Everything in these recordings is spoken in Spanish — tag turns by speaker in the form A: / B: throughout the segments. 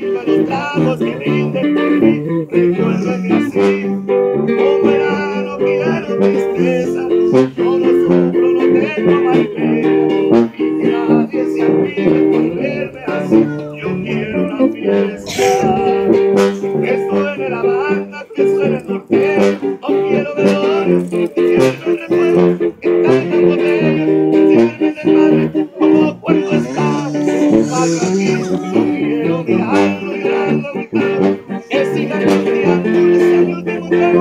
A: los tragos que brinden por mí, recuérdame así. Como verano quiero tristeza, yo no sufro, no tengo mal pena, y que nadie se admire por verme así. Yo quiero una fiesta, que suene la banda,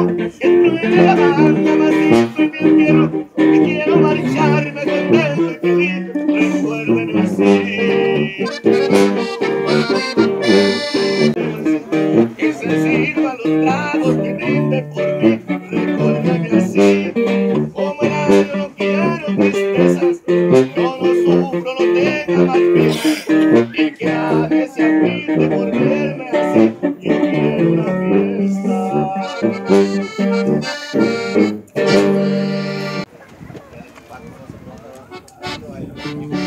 A: que la banda, más siempre me entierro, que quiero marcharme contento y feliz, recuérdeme así. Que se sirvan los tragos que brinden por mí, recuérdame así. Como era no quiero tristezas, no sufro, no tenga más pena. Bye.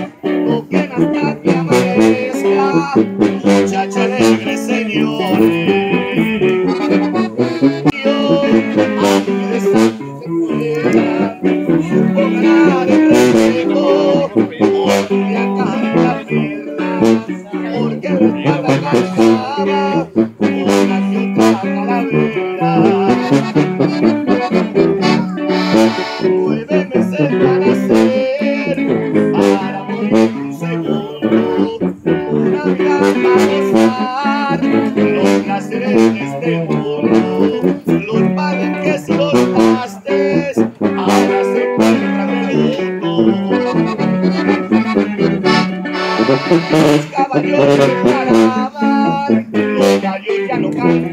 A: señores. Yo, antes acá la porque la que otra calavera. Muéveme caballos paraban, los gallos ya no cantan.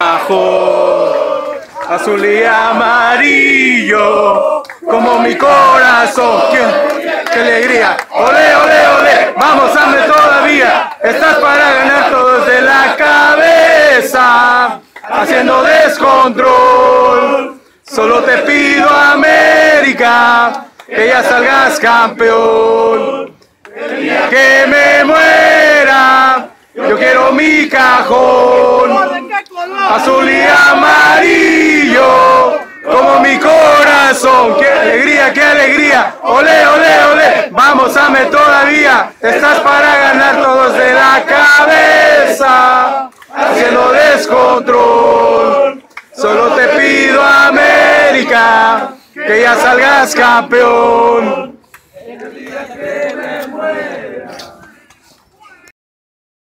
B: Ajo, azul y amarillo, como mi corazón. ¡Qué, alegría! ¡Ole, ole, ole! ¡Vamos, hambre todavía! Estás para ganar todos de la cabeza, haciendo descontrol. Solo te pido, América, que ya salgas campeón. Que me muera, yo quiero mi cajón azul y amarillo, como mi corazón. ¡Qué alegría, qué alegría! ¡Ole, ole, ole! Vamos, ame todavía. Estás para ganar todos de la cabeza, haciendo descontrol. Solo te pido, América, que ya salgas campeón.